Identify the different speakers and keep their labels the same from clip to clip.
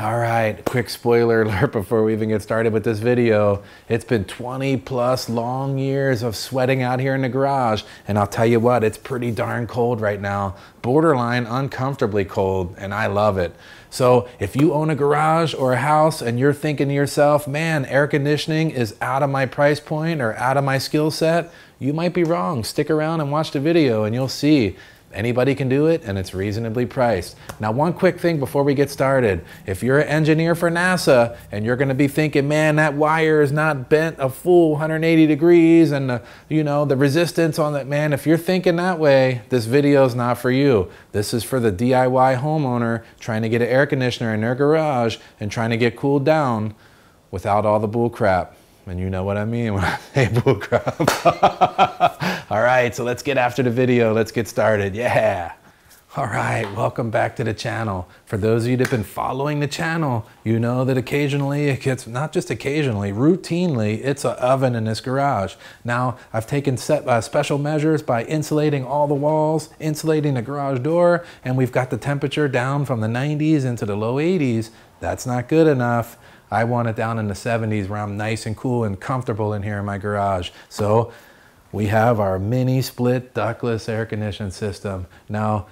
Speaker 1: All right, quick spoiler alert before we even get started with this video. It's been 20 plus long years of sweating out here in the garage. And I'll tell you what, it's pretty darn cold right now. Borderline uncomfortably cold, and I love it. So if you own a garage or a house and you're thinking to yourself, man, air conditioning is out of my price point or out of my skill set, you might be wrong. Stick around and watch the video and you'll see Anybody can do it and it's reasonably priced. Now, one quick thing before we get started. If you're an engineer for NASA and you're gonna be thinking, man, that wire is not bent a full 180 degrees and the, you know, the resistance on that, man, if you're thinking that way, this video is not for you. This is for the DIY homeowner trying to get an air conditioner in their garage and trying to get cooled down without all the bull crap. And you know what I mean when I say. All right, so let's get after the video. Let's get started. Yeah. All right, welcome back to the channel. For those of you that have been following the channel, you know that occasionally it gets, not just occasionally, routinely, it's an oven in this garage. Now, I've taken set, uh, special measures by insulating all the walls, insulating the garage door, and we've got the temperature down from the 90s into the low 80s. That's not good enough. I want it down in the 70s where I'm nice and cool and comfortable in here in my garage. So we have our mini split ductless air conditioning system. Now,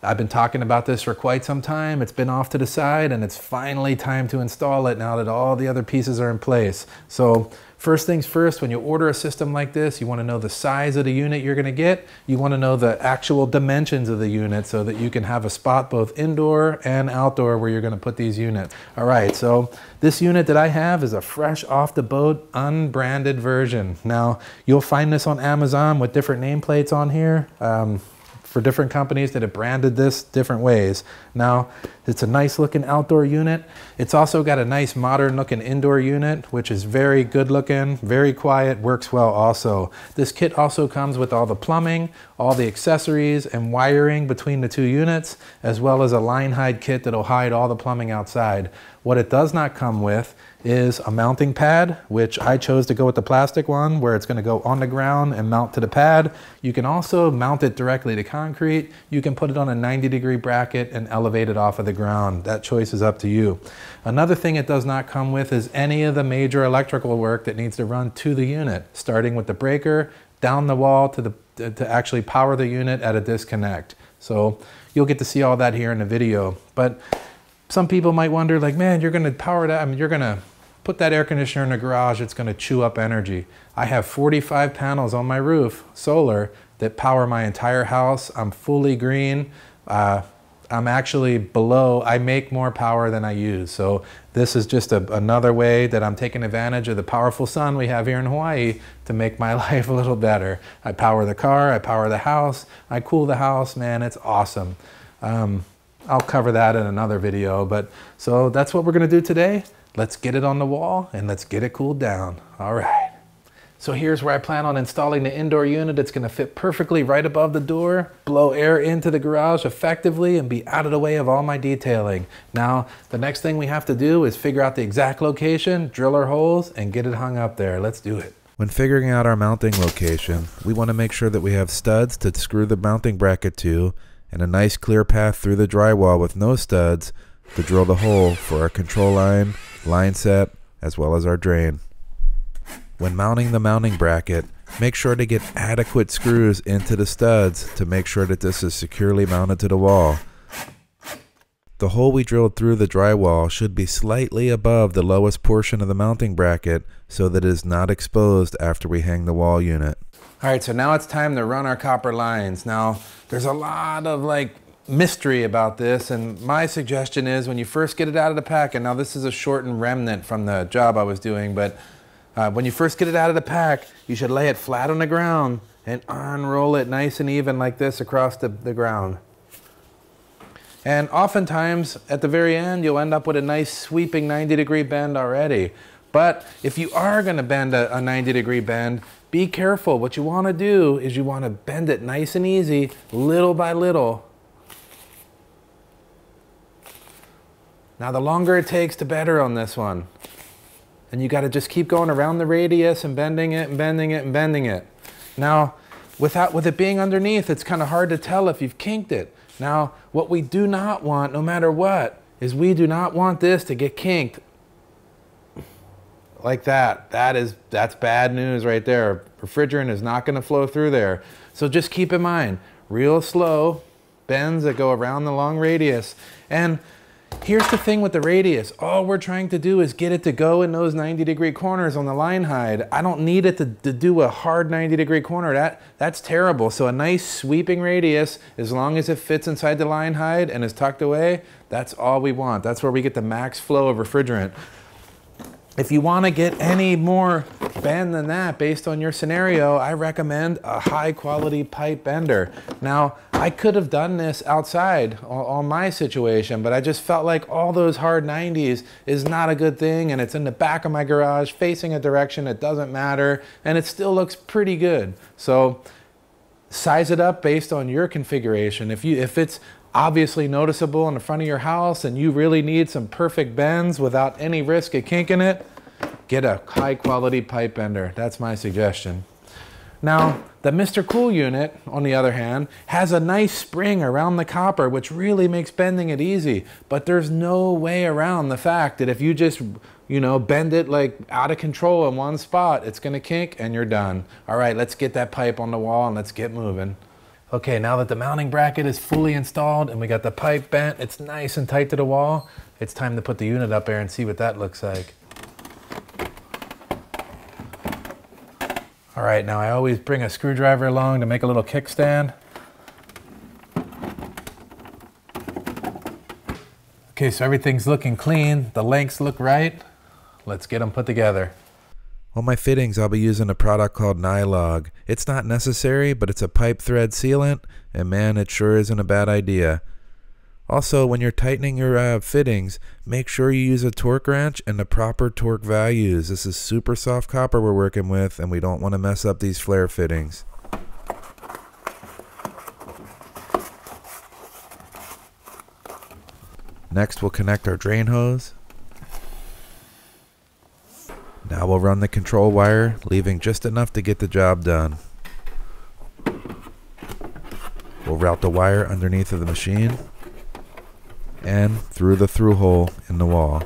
Speaker 1: I've been talking about this for quite some time. It's been off to the side and it's finally time to install it now that all the other pieces are in place. So First things first, when you order a system like this, you want to know the size of the unit you're going to get. You want to know the actual dimensions of the unit so that you can have a spot both indoor and outdoor where you're going to put these units. All right, so this unit that I have is a fresh off the boat unbranded version. Now, you'll find this on Amazon with different nameplates on here. Um, for different companies that have branded this different ways. Now, it's a nice looking outdoor unit. It's also got a nice modern looking indoor unit, which is very good looking, very quiet, works well also. This kit also comes with all the plumbing, all the accessories and wiring between the two units, as well as a line hide kit that'll hide all the plumbing outside. What it does not come with is a mounting pad, which I chose to go with the plastic one where it's gonna go on the ground and mount to the pad. You can also mount it directly to concrete. You can put it on a 90 degree bracket and elevate it off of the ground. That choice is up to you. Another thing it does not come with is any of the major electrical work that needs to run to the unit, starting with the breaker, down the wall to, the, to actually power the unit at a disconnect. So you'll get to see all that here in the video. But some people might wonder like, man, you're gonna power that, I mean, you're gonna put that air conditioner in the garage, it's gonna chew up energy. I have 45 panels on my roof, solar, that power my entire house. I'm fully green. Uh, I'm actually below, I make more power than I use. So this is just a, another way that I'm taking advantage of the powerful sun we have here in Hawaii to make my life a little better. I power the car, I power the house, I cool the house, man, it's awesome. Um, I'll cover that in another video. But so that's what we're gonna do today. Let's get it on the wall and let's get it cooled down. All right. So here's where I plan on installing the indoor unit. It's gonna fit perfectly right above the door, blow air into the garage effectively and be out of the way of all my detailing. Now, the next thing we have to do is figure out the exact location, drill our holes and get it hung up there. Let's do it.
Speaker 2: When figuring out our mounting location, we want to make sure that we have studs to screw the mounting bracket to and a nice clear path through the drywall with no studs to drill the hole for our control line, line set, as well as our drain. When mounting the mounting bracket, make sure to get adequate screws into the studs to make sure that this is securely mounted to the wall. The hole we drilled through the drywall should be slightly above the lowest portion of the mounting bracket so that it is not exposed after we hang the wall unit.
Speaker 1: All right, so now it's time to run our copper lines. Now, there's a lot of like mystery about this, and my suggestion is when you first get it out of the pack, and now this is a shortened remnant from the job I was doing, but uh, when you first get it out of the pack, you should lay it flat on the ground and unroll it nice and even like this across the, the ground. And oftentimes, at the very end, you'll end up with a nice sweeping 90 degree bend already. But if you are gonna bend a, a 90 degree bend, be careful. What you want to do is you want to bend it nice and easy, little by little. Now, the longer it takes, the better on this one. And you got to just keep going around the radius and bending it and bending it and bending it. Now, without, with it being underneath, it's kind of hard to tell if you've kinked it. Now, what we do not want, no matter what, is we do not want this to get kinked like that. That is that's bad news right there. Refrigerant is not going to flow through there. So just keep in mind, real slow bends that go around the long radius. And here's the thing with the radius. All we're trying to do is get it to go in those 90 degree corners on the line hide. I don't need it to, to do a hard 90 degree corner. That, that's terrible. So a nice sweeping radius, as long as it fits inside the line hide and is tucked away, that's all we want. That's where we get the max flow of refrigerant. If you want to get any more bend than that based on your scenario, I recommend a high quality pipe bender. Now, I could have done this outside on my situation, but I just felt like all those hard 90s is not a good thing and it's in the back of my garage facing a direction it doesn't matter and it still looks pretty good. So size it up based on your configuration. If you if it's obviously noticeable in the front of your house and you really need some perfect bends without any risk of kinking it, get a high quality pipe bender. That's my suggestion. Now, the Mr. Cool unit, on the other hand, has a nice spring around the copper, which really makes bending it easy. But there's no way around the fact that if you just, you know, bend it like out of control in one spot, it's gonna kink and you're done. All right, let's get that pipe on the wall and let's get moving. Okay, now that the mounting bracket is fully installed and we got the pipe bent, it's nice and tight to the wall, it's time to put the unit up there and see what that looks like. All right, now I always bring a screwdriver along to make a little kickstand. Okay, so everything's looking clean. The lengths look right. Let's get them put together.
Speaker 2: On my fittings, I'll be using a product called Nylog. It's not necessary, but it's a pipe thread sealant, and man, it sure isn't a bad idea. Also, when you're tightening your uh, fittings, make sure you use a torque wrench and the proper torque values. This is super soft copper we're working with, and we don't want to mess up these flare fittings. Next, we'll connect our drain hose. Now we'll run the control wire, leaving just enough to get the job done. We'll route the wire underneath of the machine and through the through hole in the wall.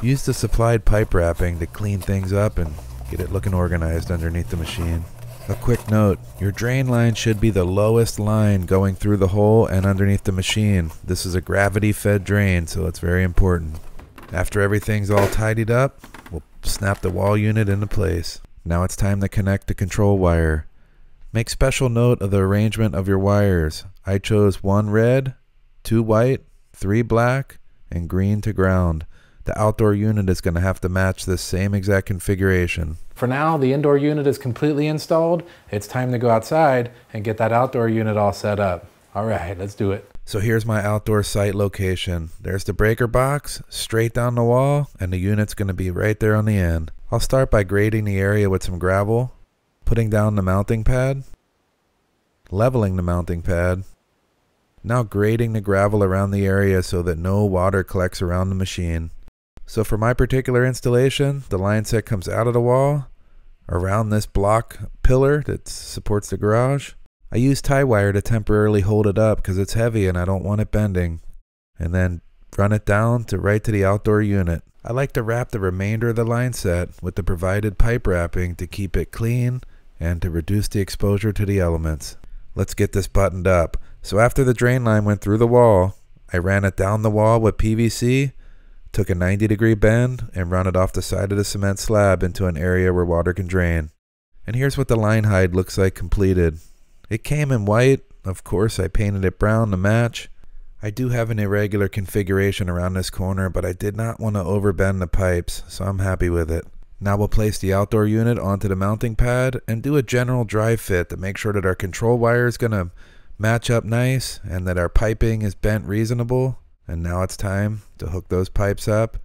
Speaker 2: Use the supplied pipe wrapping to clean things up and get it looking organized underneath the machine. A quick note, your drain line should be the lowest line going through the hole and underneath the machine. This is a gravity fed drain, so it's very important. After everything's all tidied up, we'll snap the wall unit into place. Now it's time to connect the control wire. Make special note of the arrangement of your wires. I chose one red, two white, three black, and green to ground. The outdoor unit is going to have to match this same exact configuration.
Speaker 1: For now, the indoor unit is completely installed. It's time to go outside and get that outdoor unit all set up. All right, let's do it.
Speaker 2: So here's my outdoor site location. There's the breaker box, straight down the wall, and the unit's going to be right there on the end. I'll start by grading the area with some gravel, putting down the mounting pad, leveling the mounting pad, now grading the gravel around the area so that no water collects around the machine. So for my particular installation, the line set comes out of the wall, around this block pillar that supports the garage, I use tie wire to temporarily hold it up because it's heavy and I don't want it bending. And then run it down to right to the outdoor unit. I like to wrap the remainder of the line set with the provided pipe wrapping to keep it clean and to reduce the exposure to the elements. Let's get this buttoned up. So after the drain line went through the wall, I ran it down the wall with PVC, took a 90 degree bend, and run it off the side of the cement slab into an area where water can drain. And here's what the line hide looks like completed. It came in white. Of course, I painted it brown to match. I do have an irregular configuration around this corner, but I did not want to overbend the pipes, so I'm happy with it. Now we'll place the outdoor unit onto the mounting pad and do a general dry fit to make sure that our control wire is going to match up nice and that our piping is bent reasonable. And now it's time to hook those pipes up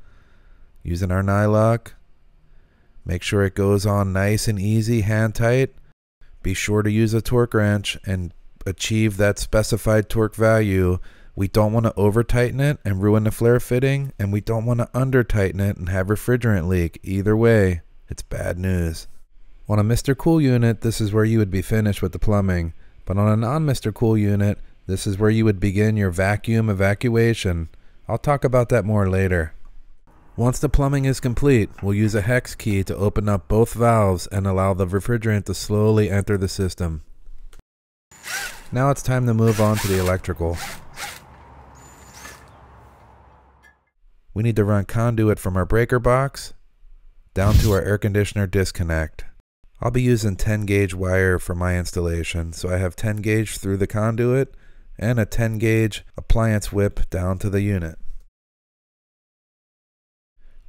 Speaker 2: using our Nylog. Make sure it goes on nice and easy, hand tight. Be sure to use a torque wrench and achieve that specified torque value. We don't want to over tighten it and ruin the flare fitting, and we don't want to under tighten it and have refrigerant leak. Either way, it's bad news. On a Mr. Cool unit, this is where you would be finished with the plumbing, but on a non Mr. Cool unit, this is where you would begin your vacuum evacuation. I'll talk about that more later. Once the plumbing is complete, we'll use a hex key to open up both valves and allow the refrigerant to slowly enter the system. Now it's time to move on to the electrical. We need to run conduit from our breaker box down to our air conditioner disconnect. I'll be using 10 gauge wire for my installation, so I have 10 gauge through the conduit and a 10 gauge appliance whip down to the unit.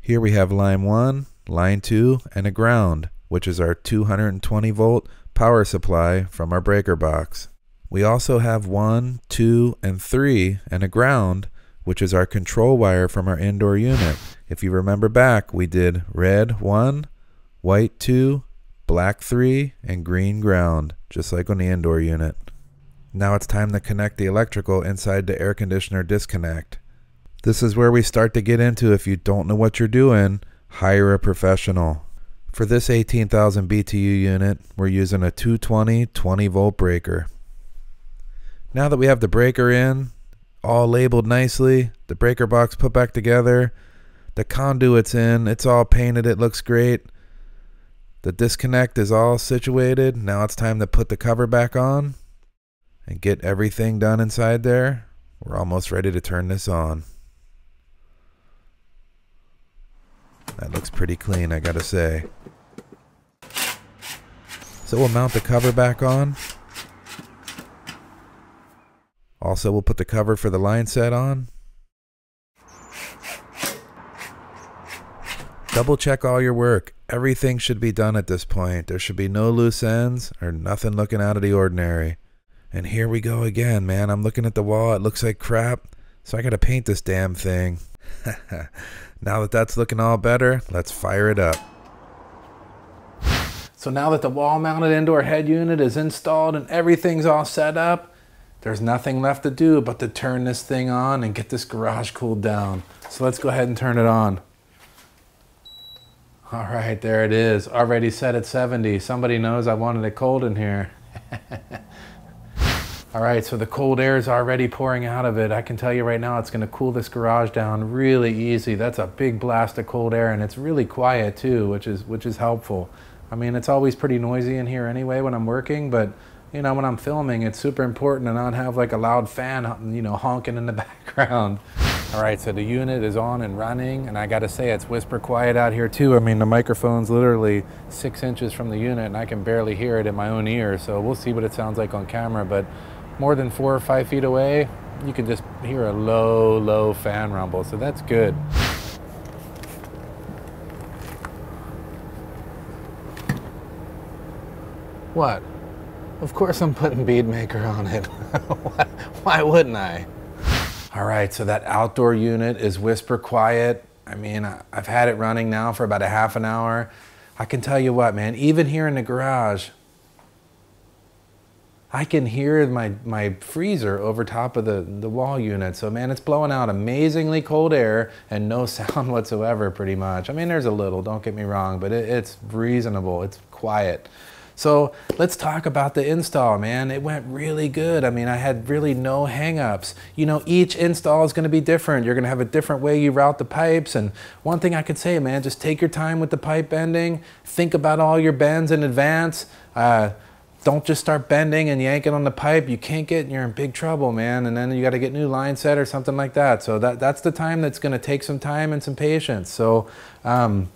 Speaker 2: Here we have line 1, line 2, and a ground, which is our 220 volt power supply from our breaker box. We also have 1, 2, and 3, and a ground, which is our control wire from our indoor unit. If you remember back, we did red 1, white 2, black 3, and green ground, just like on the indoor unit. Now it's time to connect the electrical inside the air conditioner disconnect. This is where we start to get into if you don't know what you're doing, hire a professional. For this 18,000 BTU unit, we're using a 220 20 volt breaker. Now that we have the breaker in, all labeled nicely, the breaker box put back together, the conduit's in, it's all painted, it looks great. The disconnect is all situated. Now it's time to put the cover back on and get everything done inside there. We're almost ready to turn this on. That looks pretty clean, I gotta say. So we'll mount the cover back on. Also, we'll put the cover for the line set on. Double check all your work. Everything should be done at this point. There should be no loose ends or nothing looking out of the ordinary. And here we go again, man. I'm looking at the wall. It looks like crap. So I gotta paint this damn thing. Now that that's looking all better, let's fire it up.
Speaker 1: So now that the wall mounted indoor head unit is installed and everything's all set up, there's nothing left to do but to turn this thing on and get this garage cooled down. So let's go ahead and turn it on. All right, there it is. Already set at 70. Somebody knows I wanted it cold in here. All right, so the cold air is already pouring out of it. I can tell you right now, it's gonna cool this garage down really easy. That's a big blast of cold air and it's really quiet too, which is, which is helpful. I mean, it's always pretty noisy in here anyway when I'm working, but you know, when I'm filming, it's super important to not have like a loud fan, you know, honking in the background. All right, so the unit is on and running, and I gotta say it's whisper quiet out here too. I mean, the microphone's literally six inches from the unit, and I can barely hear it in my own ear, so we'll see what it sounds like on camera, but more than four or five feet away, you can just hear a low, low fan rumble. So that's good. What? Of course I'm putting bead maker on it. Why wouldn't I? All right, so that outdoor unit is whisper quiet. I mean, I've had it running now for about a half an hour. I can tell you what, man, even here in the garage, I can hear my, my freezer over top of the, the wall unit. So man, it's blowing out amazingly cold air and no sound whatsoever pretty much. I mean, there's a little, don't get me wrong, but it, it's reasonable, it's quiet. So let's talk about the install, man. It went really good. I mean, I had really no hangups. You know, each install is going to be different. You're going to have a different way you route the pipes. And one thing I could say, man, just take your time with the pipe bending. Think about all your bends in advance. Uh, don't just start bending and yanking on the pipe. You can't get, you're in big trouble, man. And then you got to get new line set or something like that. So that, that's the time that's going to take some time and some patience. So um,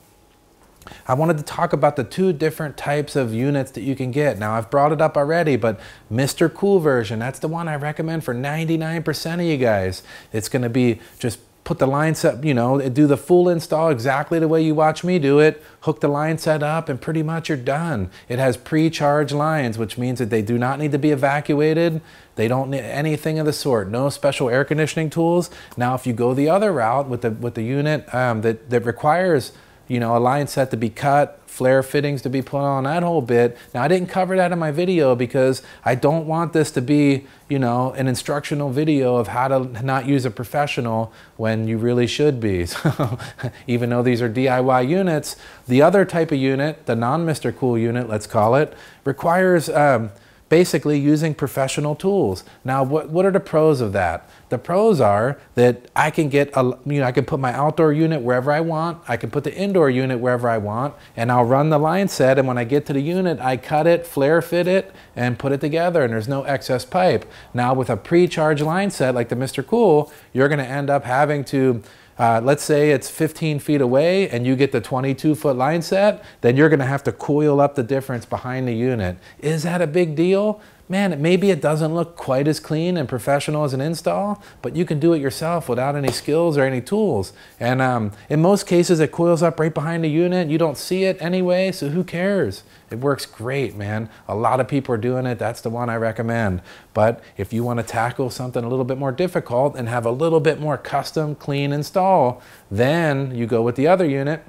Speaker 1: I wanted to talk about the two different types of units that you can get. Now I've brought it up already, but Mr. Cool version, that's the one I recommend for 99% of you guys. It's going to be just put the line set, you know, do the full install exactly the way you watch me do it, hook the line set up, and pretty much you're done. It has pre-charged lines, which means that they do not need to be evacuated. They don't need anything of the sort. No special air conditioning tools. Now, if you go the other route with the with the unit um, that that requires you know, a line set to be cut, flare fittings to be put on, that whole bit. Now, I didn't cover that in my video because I don't want this to be, you know, an instructional video of how to not use a professional when you really should be. So, even though these are DIY units, the other type of unit, the non-Mr. Cool unit, let's call it, requires um, basically using professional tools. Now, what, what are the pros of that? The pros are that I can get, a, you know, I can put my outdoor unit wherever I want. I can put the indoor unit wherever I want, and I'll run the line set. And when I get to the unit, I cut it, flare fit it, and put it together, and there's no excess pipe. Now, with a pre-charged line set like the Mr. Cool, you're going to end up having to uh, let's say it's 15 feet away and you get the 22 foot line set, then you're going to have to coil up the difference behind the unit. Is that a big deal? Man, maybe it doesn't look quite as clean and professional as an install, but you can do it yourself without any skills or any tools. And um, in most cases, it coils up right behind the unit. You don't see it anyway, so who cares? It works great, man. A lot of people are doing it. That's the one I recommend. But if you want to tackle something a little bit more difficult and have a little bit more custom, clean install, then you go with the other unit.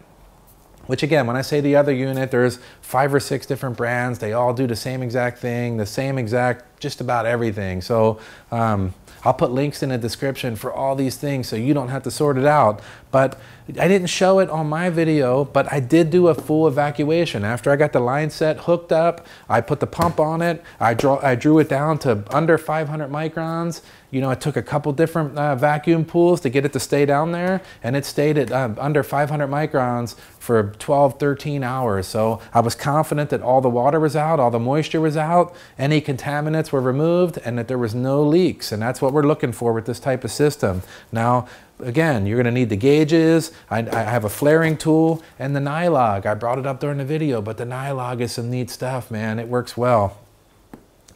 Speaker 1: Which again, when I say the other unit, there's five or six different brands. They all do the same exact thing, the same exact, just about everything. So um, I'll put links in the description for all these things so you don't have to sort it out. But I didn't show it on my video, but I did do a full evacuation. After I got the line set hooked up, I put the pump on it. I, draw, I drew it down to under 500 microns. You know, I took a couple different uh, vacuum pools to get it to stay down there, and it stayed at uh, under 500 microns for 12, 13 hours. So I was confident that all the water was out, all the moisture was out, any contaminants were removed, and that there was no leaks. And that's what we're looking for with this type of system. Now, again, you're gonna need the gauges. I, I, have a flaring tool and the Nylog. I brought it up during the video, but the Nylog is some neat stuff, man. It works well.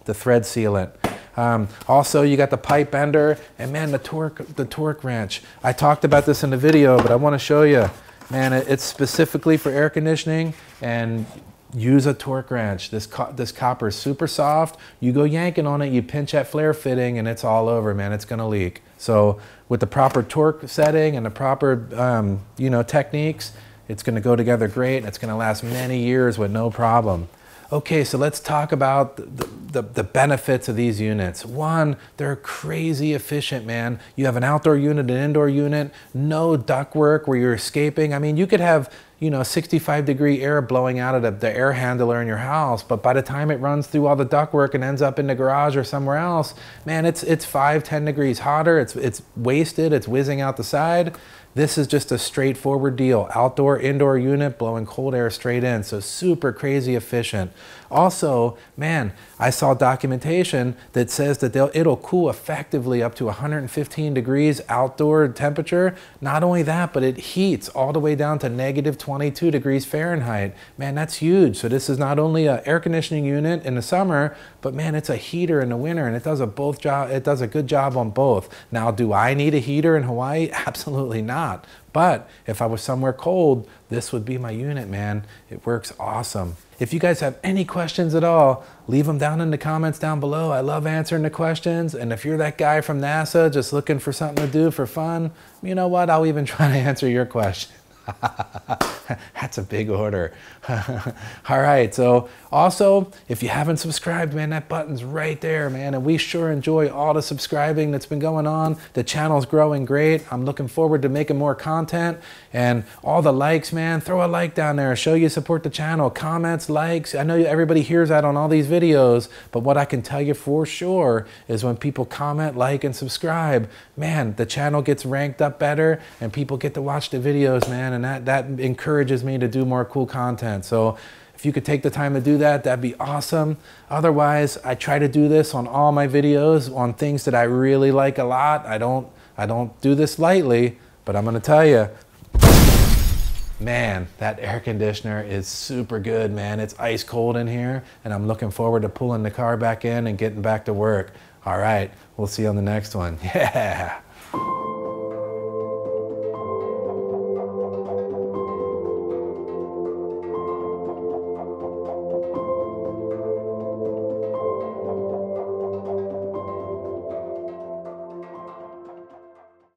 Speaker 1: The thread sealant. Um, also, you got the pipe bender and man, the torque, the torque wrench. I talked about this in the video, but I wanna show you. Man, it, it's specifically for air conditioning and use a torque wrench. This, co this copper is super soft. You go yanking on it, you pinch that flare fitting and it's all over, man. It's gonna leak. So with the proper torque setting and the proper, um, you know, techniques, it's gonna go together great. and It's gonna last many years with no problem. Okay, so let's talk about the, the, the, benefits of these units. One, they're crazy efficient, man. You have an outdoor unit, an indoor unit, no ductwork where you're escaping. I mean, you could have, you know, 65 degree air blowing out of the, the air handler in your house, but by the time it runs through all the ductwork and ends up in the garage or somewhere else, man, it's, it's five, 10 degrees hotter. It's, it's wasted, it's whizzing out the side. This is just a straightforward deal. Outdoor, indoor unit blowing cold air straight in. So super crazy efficient. Also, man, I saw documentation that says that it'll cool effectively up to 115 degrees outdoor temperature. Not only that, but it heats all the way down to negative 22 degrees Fahrenheit. Man, that's huge. So this is not only an air conditioning unit in the summer, but man, it's a heater in the winter and it does a both job it does a good job on both. Now, do I need a heater in Hawaii? Absolutely not. But if I was somewhere cold, this would be my unit, man. It works awesome. If you guys have any questions at all, leave them down in the comments down below. I love answering the questions. And if you're that guy from NASA just looking for something to do for fun, you know what? I'll even try to answer your question. That's a big order. All right, so also, if you haven't subscribed, man, that button's right there, man. And we sure enjoy all the subscribing that's been going on. The channel's growing great. I'm looking forward to making more content. And all the likes, man, throw a like down there. Show you support the channel. Comments, likes. I know everybody hears that on all these videos, but what I can tell you for sure is when people comment, like, and subscribe, man, the channel gets ranked up better and people get to watch the videos, And that, that encourages me to do more cool content. So if you could take the time to do that, that'd be awesome. Otherwise, I try to do this on all my videos on things that I really like a lot. I don't, I don't do this lightly, but I'm gonna tell you, man, that air conditioner is super good, man. It's ice cold in here, and I'm looking forward to pulling the car back in and getting back to work. All right, we'll see you on the next one. Yeah.